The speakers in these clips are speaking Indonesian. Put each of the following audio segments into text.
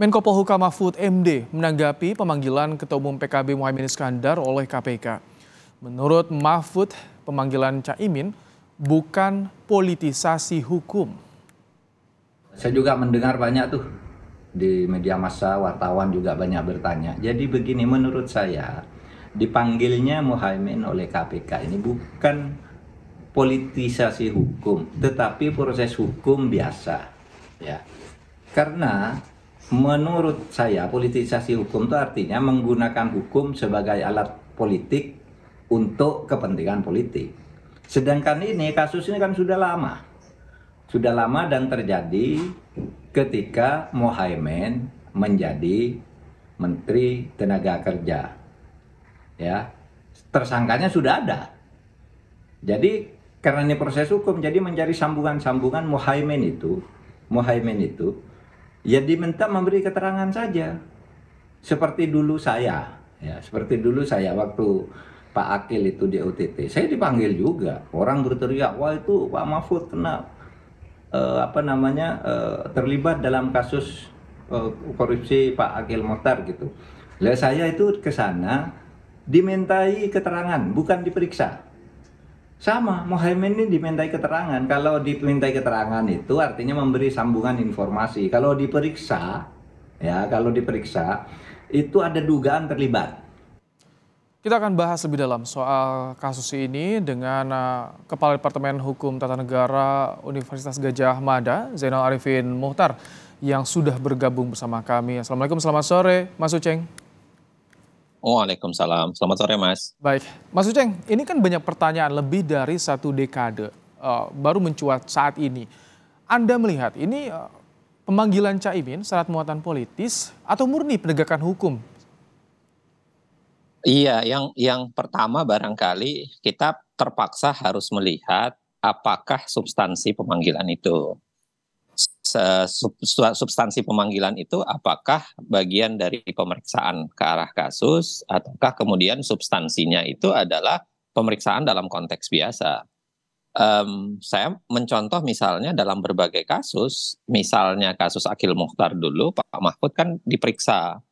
Menko Polhukam Mahfud MD menanggapi pemanggilan Ketua Umum PKB Muhaimin Iskandar oleh KPK. Menurut Mahfud, pemanggilan Caimin bukan politisasi hukum. Saya juga mendengar banyak tuh di media massa, wartawan juga banyak bertanya. Jadi begini menurut saya, dipanggilnya Muhaimin oleh KPK ini bukan politisasi hukum, tetapi proses hukum biasa. Ya. Karena menurut saya politisasi hukum itu artinya menggunakan hukum sebagai alat politik untuk kepentingan politik. Sedangkan ini kasus ini kan sudah lama. Sudah lama dan terjadi ketika Mohaimin menjadi Menteri Tenaga Kerja. Ya. Tersangkanya sudah ada. Jadi karena ini proses hukum jadi mencari sambungan-sambungan Mohaimin itu, Mohaimin itu ya diminta memberi keterangan saja. Seperti dulu saya, ya, seperti dulu saya waktu Pak Akil itu di OTT, saya dipanggil juga. Orang berteriak, wah itu Pak Mahfud kena uh, apa namanya uh, terlibat dalam kasus uh, korupsi Pak Akil Motar gitu. Lah saya itu ke sana dimintai keterangan, bukan diperiksa. Sama, Mohaimin ini dimintai keterangan. Kalau dimintai keterangan itu artinya memberi sambungan informasi. Kalau diperiksa, ya kalau diperiksa itu ada dugaan terlibat. Kita akan bahas lebih dalam soal kasus ini dengan uh, Kepala Departemen Hukum Tata Negara Universitas Gajah Mada, Zainal Arifin Muhtar, yang sudah bergabung bersama kami. Assalamualaikum, selamat sore, Mas Uceng. Waalaikumsalam. Selamat sore, Mas. Baik, Mas Uceng, ini kan banyak pertanyaan lebih dari satu dekade uh, baru mencuat saat ini. Anda melihat ini uh, pemanggilan Caimin syarat muatan politis atau murni penegakan hukum? Iya, yang yang pertama barangkali kita terpaksa harus melihat apakah substansi pemanggilan itu substansi pemanggilan itu apakah bagian dari pemeriksaan ke arah kasus ataukah kemudian substansinya itu adalah pemeriksaan dalam konteks biasa. Um, saya mencontoh misalnya dalam berbagai kasus, misalnya kasus Akil Mukhtar dulu, Pak Mahfud kan diperiksa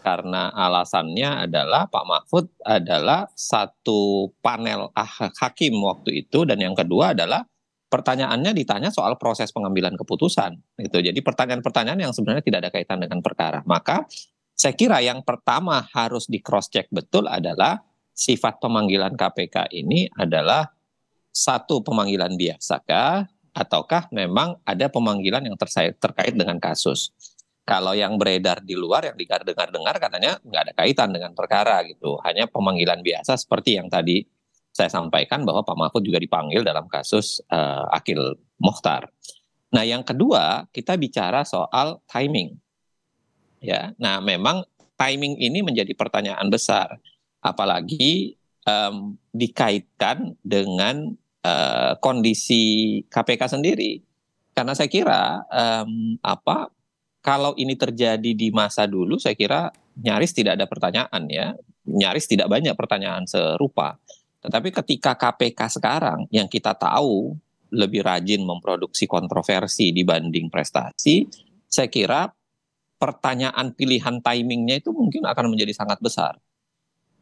karena alasannya adalah Pak Mahfud adalah satu panel ah, hakim waktu itu dan yang kedua adalah pertanyaannya ditanya soal proses pengambilan keputusan gitu. Jadi pertanyaan-pertanyaan yang sebenarnya tidak ada kaitan dengan perkara. Maka saya kira yang pertama harus di cross check betul adalah sifat pemanggilan KPK ini adalah satu pemanggilan biasakah ataukah memang ada pemanggilan yang terkait dengan kasus. Kalau yang beredar di luar yang dengar-dengar katanya nggak ada kaitan dengan perkara gitu, hanya pemanggilan biasa seperti yang tadi saya sampaikan bahwa Pak Mahfud juga dipanggil dalam kasus uh, Akil Mokhtar. Nah, yang kedua, kita bicara soal timing. Ya, nah memang timing ini menjadi pertanyaan besar, apalagi um, dikaitkan dengan uh, kondisi KPK sendiri. Karena saya kira um, apa kalau ini terjadi di masa dulu, saya kira nyaris tidak ada pertanyaan ya, nyaris tidak banyak pertanyaan serupa. Tetapi ketika KPK sekarang yang kita tahu lebih rajin memproduksi kontroversi dibanding prestasi, saya kira pertanyaan pilihan timingnya itu mungkin akan menjadi sangat besar.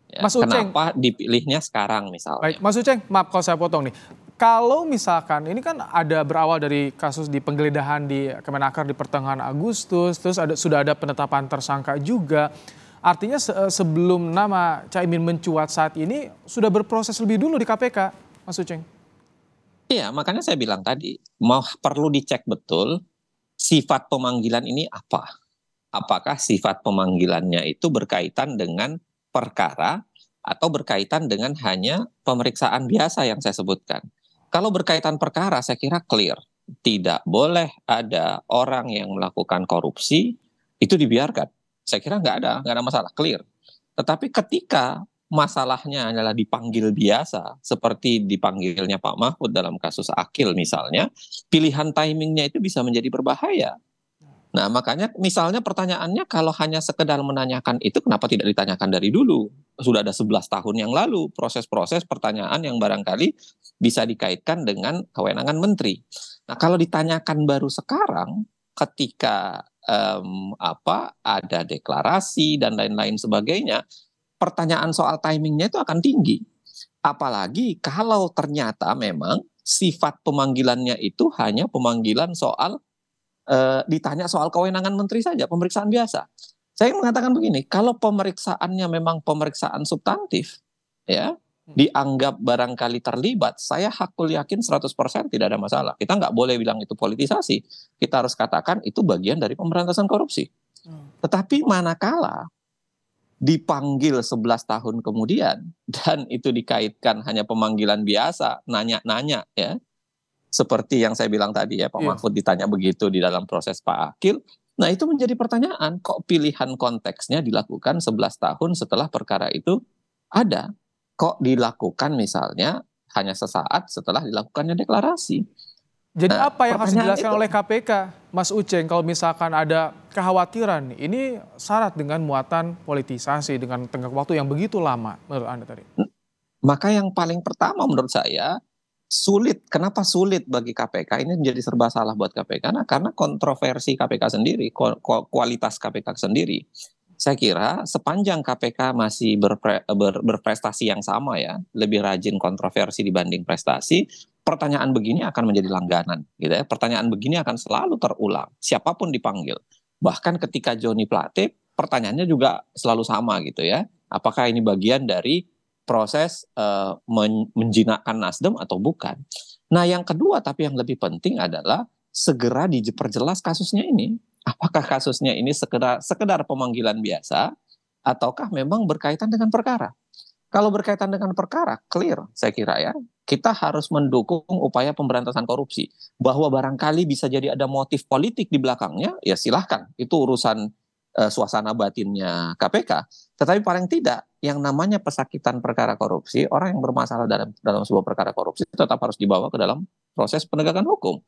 Ya, Mas Uceng, kenapa dipilihnya sekarang misalnya? Baik, Mas Uceng, maaf kalau saya potong nih. Kalau misalkan ini kan ada berawal dari kasus di penggeledahan di Kemenaker di pertengahan Agustus, terus ada sudah ada penetapan tersangka juga. Artinya se eh, sebelum nama Caimin mencuat saat ini sudah berproses lebih dulu di KPK, Mas Uceng. Iya, makanya saya bilang tadi, mau perlu dicek betul sifat pemanggilan ini apa. Apakah sifat pemanggilannya itu berkaitan dengan perkara atau berkaitan dengan hanya pemeriksaan biasa yang saya sebutkan. Kalau berkaitan perkara, saya kira clear. Tidak boleh ada orang yang melakukan korupsi itu dibiarkan saya kira nggak ada, nggak ada masalah, clear. Tetapi ketika masalahnya adalah dipanggil biasa, seperti dipanggilnya Pak Mahfud dalam kasus Akil misalnya, pilihan timingnya itu bisa menjadi berbahaya. Nah makanya misalnya pertanyaannya kalau hanya sekedar menanyakan itu kenapa tidak ditanyakan dari dulu? Sudah ada 11 tahun yang lalu proses-proses pertanyaan yang barangkali bisa dikaitkan dengan kewenangan menteri. Nah kalau ditanyakan baru sekarang ketika um, apa ada deklarasi dan lain-lain sebagainya, pertanyaan soal timingnya itu akan tinggi. Apalagi kalau ternyata memang sifat pemanggilannya itu hanya pemanggilan soal uh, ditanya soal kewenangan menteri saja, pemeriksaan biasa. Saya mengatakan begini, kalau pemeriksaannya memang pemeriksaan substantif, ya dianggap barangkali terlibat, saya hakul yakin 100% tidak ada masalah. Kita nggak boleh bilang itu politisasi. Kita harus katakan itu bagian dari pemberantasan korupsi. Hmm. Tetapi manakala dipanggil 11 tahun kemudian dan itu dikaitkan hanya pemanggilan biasa, nanya-nanya ya. Seperti yang saya bilang tadi ya, Pak yeah. Mahfud ditanya begitu di dalam proses Pak Akil. Nah, itu menjadi pertanyaan, kok pilihan konteksnya dilakukan 11 tahun setelah perkara itu ada? Kok dilakukan misalnya hanya sesaat setelah dilakukannya deklarasi. Jadi nah, apa yang harus dijelaskan itu, oleh KPK, Mas Uceng, kalau misalkan ada kekhawatiran ini syarat dengan muatan politisasi dengan tengah waktu yang begitu lama menurut Anda tadi? Maka yang paling pertama menurut saya sulit. Kenapa sulit bagi KPK? Ini menjadi serba salah buat KPK nah, karena kontroversi KPK sendiri, kualitas KPK sendiri saya kira sepanjang KPK masih berpre, ber, berprestasi yang sama ya, lebih rajin kontroversi dibanding prestasi, pertanyaan begini akan menjadi langganan, gitu ya. Pertanyaan begini akan selalu terulang, siapa pun dipanggil. Bahkan ketika Joni Plate, pertanyaannya juga selalu sama gitu ya. Apakah ini bagian dari proses uh, men menjinakkan Nasdem atau bukan? Nah, yang kedua tapi yang lebih penting adalah segera diperjelas kasusnya ini apakah kasusnya ini sekedar sekedar pemanggilan biasa ataukah memang berkaitan dengan perkara. Kalau berkaitan dengan perkara, clear saya kira ya. Kita harus mendukung upaya pemberantasan korupsi. Bahwa barangkali bisa jadi ada motif politik di belakangnya, ya silahkan. Itu urusan uh, suasana batinnya KPK. Tetapi paling tidak, yang namanya pesakitan perkara korupsi, orang yang bermasalah dalam dalam sebuah perkara korupsi tetap harus dibawa ke dalam proses penegakan hukum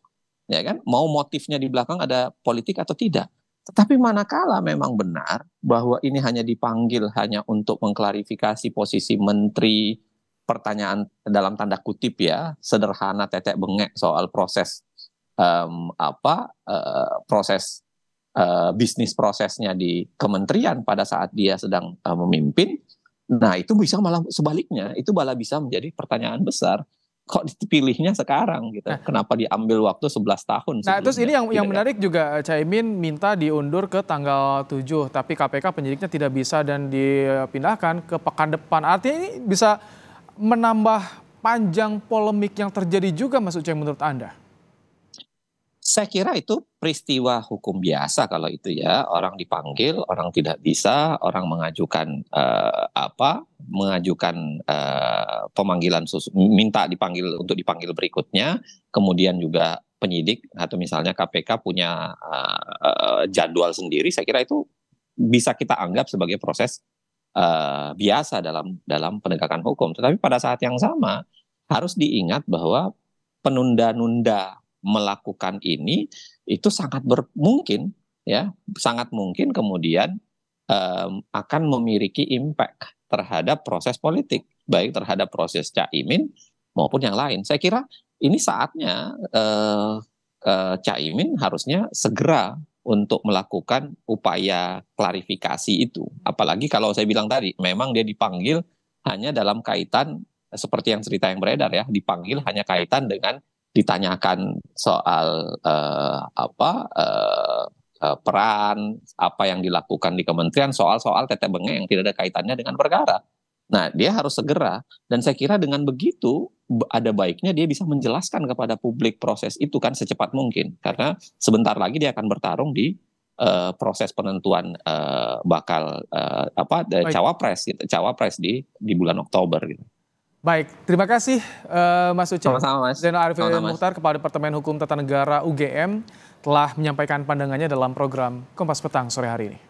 ya kan? Mau motifnya di belakang ada politik atau tidak. Tetapi manakala memang benar bahwa ini hanya dipanggil hanya untuk mengklarifikasi posisi menteri, pertanyaan dalam tanda kutip ya, sederhana tetek bengek soal proses um, apa uh, proses uh, bisnis prosesnya di kementerian pada saat dia sedang uh, memimpin. Nah, itu bisa malah sebaliknya, itu malah bisa menjadi pertanyaan besar kok dipilihnya sekarang gitu. Nah, Kenapa diambil waktu 11 tahun? Nah, terus ini yang yang menarik juga Caimin minta diundur ke tanggal 7, tapi KPK penyidiknya tidak bisa dan dipindahkan ke pekan depan. Artinya ini bisa menambah panjang polemik yang terjadi juga Mas Uceng menurut Anda? Saya kira itu peristiwa hukum biasa kalau itu ya. Orang dipanggil, orang tidak bisa, orang mengajukan uh, apa, mengajukan uh, pemanggilan minta dipanggil untuk dipanggil berikutnya, kemudian juga penyidik atau misalnya KPK punya uh, jadwal sendiri, saya kira itu bisa kita anggap sebagai proses uh, biasa dalam dalam penegakan hukum. Tetapi pada saat yang sama harus diingat bahwa penunda-nunda melakukan ini itu sangat mungkin ya sangat mungkin kemudian um, akan memiliki impact terhadap proses politik baik terhadap proses caimin maupun yang lain. Saya kira ini saatnya uh, caimin harusnya segera untuk melakukan upaya klarifikasi itu. Apalagi kalau saya bilang tadi memang dia dipanggil hanya dalam kaitan seperti yang cerita yang beredar ya dipanggil hanya kaitan dengan ditanyakan soal uh, apa uh, uh, peran apa yang dilakukan di kementerian soal-soal tete bengek yang tidak ada kaitannya dengan perkara. Nah, dia harus segera dan saya kira dengan begitu ada baiknya dia bisa menjelaskan kepada publik proses itu kan secepat mungkin karena sebentar lagi dia akan bertarung di uh, proses penentuan uh, bakal uh, apa Baik. cawapres gitu, cawapres di di bulan Oktober gitu. Baik, terima kasih uh, Mas Uce. Sama-sama Mas. Zainal Arifin Muhtar Kepala Departemen Hukum Tata Negara UGM telah menyampaikan pandangannya dalam program Kompas Petang sore hari ini.